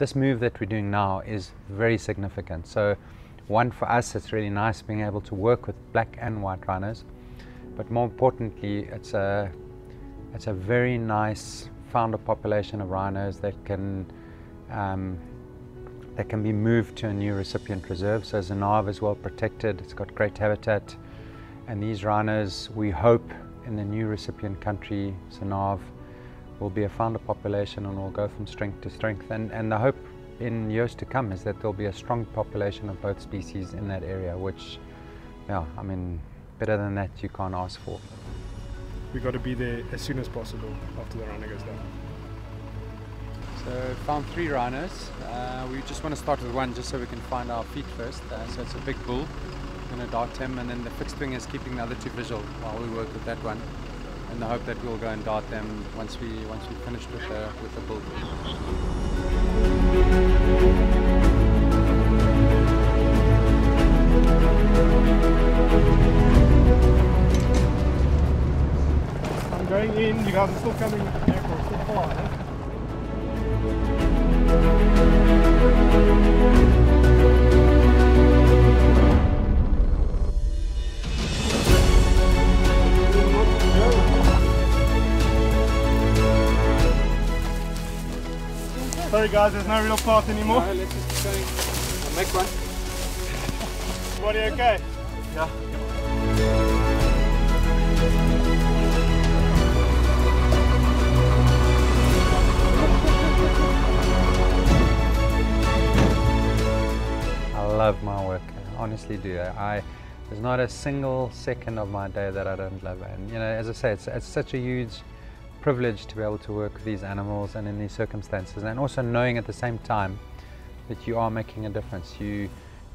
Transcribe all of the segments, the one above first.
this move that we're doing now is very significant. So one for us, it's really nice being able to work with black and white rhinos, but more importantly, it's a it's a very nice founder population of rhinos that can um, that can be moved to a new recipient reserve. So Zinave is well protected, it's got great habitat, and these rhinos, we hope in the new recipient country, Zinave, will be a founder population and will go from strength to strength. And, and the hope in years to come is that there'll be a strong population of both species in that area, which, yeah, I mean, better than that you can't ask for. We've got to be there as soon as possible after the rhino goes down. So found three rhinos. Uh, we just want to start with one just so we can find our feet first. Uh, so it's a big bull. We're going to dart him and then the fixed wing is keeping the other two visual while we work with that one. And the hope that we'll go and dart them once we once we finished with the with the bull. I'm going in, you guys are still coming the airport, still far, eh? Sorry guys, there's no real path anymore. No, let's just keep going. I'll make one. What are you okay? Yeah. I love my work. I honestly do. I there's not a single second of my day that I don't love. And you know, as I say, it's it's such a huge privilege to be able to work with these animals and in these circumstances, and also knowing at the same time that you are making a difference. You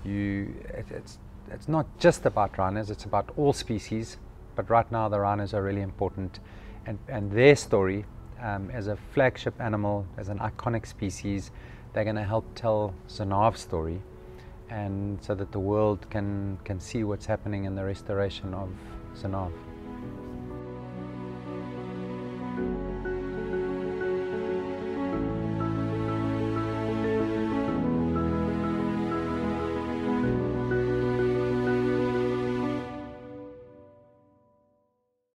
you it, it's it's not just about rhinos, it's about all species, but right now the rhinos are really important and, and their story um, as a flagship animal, as an iconic species, they're going to help tell Zinave's story and so that the world can, can see what's happening in the restoration of Zinave.